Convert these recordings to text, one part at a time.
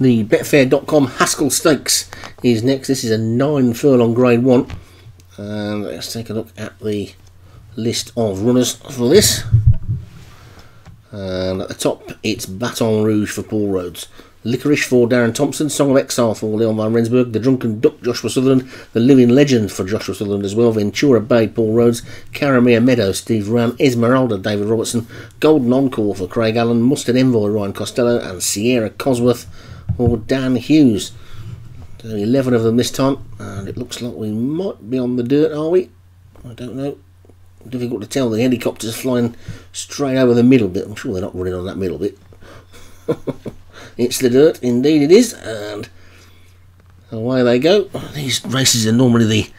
The Betfair.com Haskell Stakes is next. This is a nine furlong grade one. And let's take a look at the list of runners for this. And at the top, it's Baton Rouge for Paul Rhodes. Licorice for Darren Thompson, Song of Exile for Leon van Rensburg, The Drunken Duck, Joshua Sutherland, The Living Legend for Joshua Sutherland as well, Ventura Bay, Paul Rhodes, Caramere Meadow, Steve Rann, Esmeralda, David Robertson, Golden Encore for Craig Allen, Mustard Envoy, Ryan Costello, and Sierra Cosworth for Dan Hughes. So 11 of them this time, and it looks like we might be on the dirt, are we? I don't know. Difficult to tell. The helicopter's flying straight over the middle bit. I'm sure they're not running on that middle bit. It's the dirt, indeed it is, and away they go. These races are normally the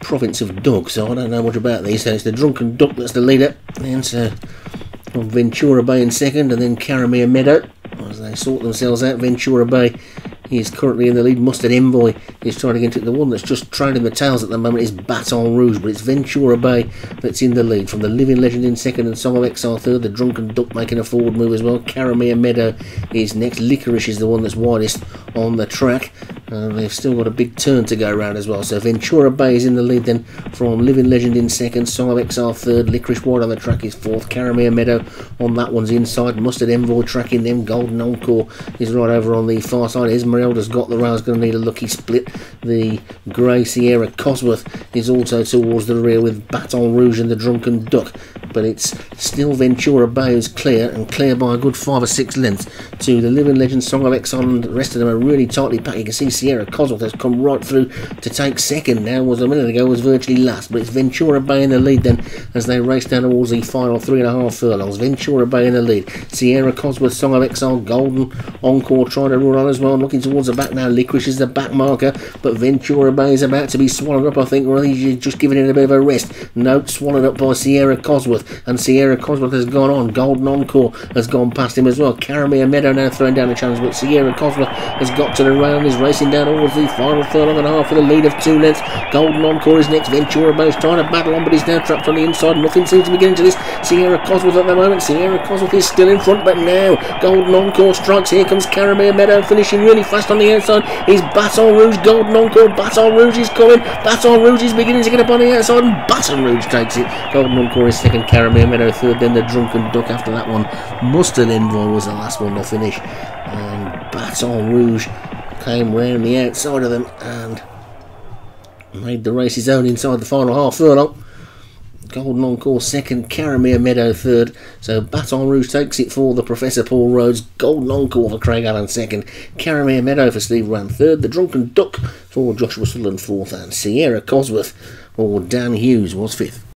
province of Doug, so I don't know much about these. So it's the Drunken Duck that's the leader, and so Ventura Bay in second, and then Caramere Meadow as they sort themselves out. Ventura Bay is currently in the lead. Mustard Envoy is trying to get into the one that's just trailing the tails at the moment is Baton Rouge, but it's Ventura Bay that's in the lead. From the Living Legend in second and Song of Exile third. The Drunken Duck making a forward move as well. Caramere Meadow is next. Licorice is the one that's widest on the track. Uh, they've still got a big turn to go around as well. So Ventura Bay is in the lead then from Living Legend in second, Song of Exile third, Licorice Wide on the track is fourth, Caramere Meadow on that one's inside, Mustard Envoy tracking them, Golden Encore is right over on the far side. Esmeralda's got the rails, going to need a lucky split. The Grey Sierra Cosworth is also towards the rear with Baton Rouge and the Drunken Duck, but it's still Ventura Bay who's clear and clear by a good five or six lengths to the Living Legend, Song of Exile, the rest of them are really tightly packed. You can see Sierra Cosworth has come right through to take second now, was a minute ago, was virtually last, but it's Ventura Bay in the lead then as they race down towards the final three and a half furlongs. Ventura Bay in the lead, Sierra Cosworth, Song of Exile, Golden Encore trying to run on as well, I'm looking towards the back now. Licorice is the back marker, but Ventura Bay is about to be swallowed up, I think, or he's just giving it a bit of a rest. No, swallowed up by Sierra Cosworth, and Sierra Cosworth has gone on. Golden Encore has gone past him as well. Caramere Meadow now throwing down the challenge, but Sierra Cosworth has got to the rail and is racing down towards the final furlong and a half for the lead of two lengths. Golden Encore is next. Ventura Bay's trying to battle on, but he's now trapped on the inside. Nothing seems to be getting to this. Sierra Cosworth at the moment. Sierra Cosworth is still in front, but now Golden Encore strikes. Here comes Caramere Meadow finishing really fast on the outside. Is Baton Rouge. Golden Encore. Baton Rouge is coming. Baton Rouge is beginning to get up on the outside, and Baton Rouge takes it. Golden Encore is second. Caramere Meadow third. Then the Drunken Duck after that one. Mustard Envoy was the last one to finish, and Baton Rouge came round the outside of them and made the race his own inside the final half furlong. Golden Encore second, Caramere Meadow third. So Baton Rouge takes it for the Professor Paul Rhodes. Golden Encore for Craig Allen second. Caramere Meadow for Steve Rann third. The Drunken Duck for Joshua Sutherland fourth. And Sierra Cosworth for Dan Hughes was fifth.